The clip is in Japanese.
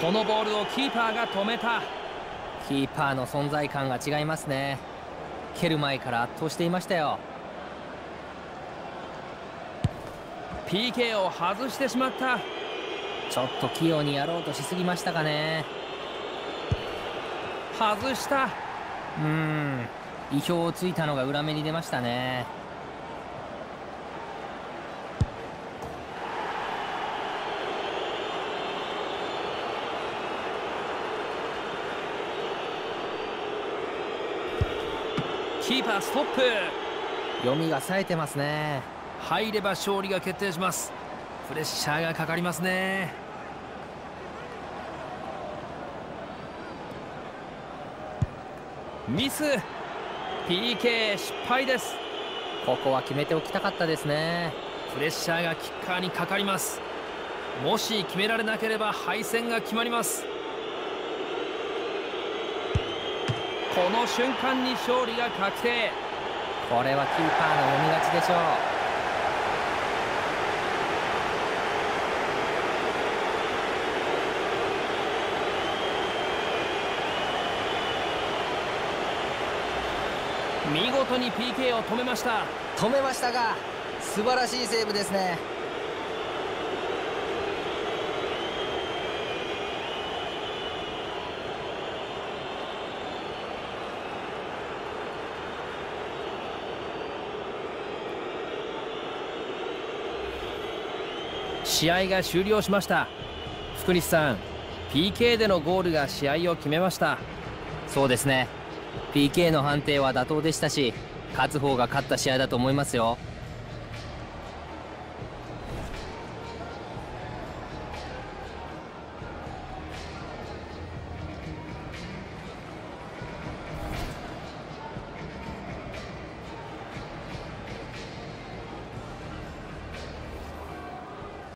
このボールをキーパーが止めた。キーパーの存在感が違いますね。蹴る前から圧倒していましたよ。PK を外してしまった。ちょっと器用にやろうとしすぎましたかね。外した。うーん。意表をついたのが裏目に出ましたねキーパーストップ。読みが冴えてますね。入れば勝利が決定します。プレッシャーがかかりますね。ミス。PK 失敗です。ここは決めておきたかったですね。プレッシャーがキッカーにかかります。もし決められなければ敗戦が決まりますこの瞬間に勝利が確定。これはキーパーの読み勝ちでしょう。見事に PK を止めました。止めましたが素晴らしいセーブですね。試合が終了しました。福西さん PK でのゴールが試合を決めました。そうですね。PK の判定は妥当でしたし勝つ方が勝った試合だと思いますよ。